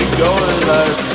keep going like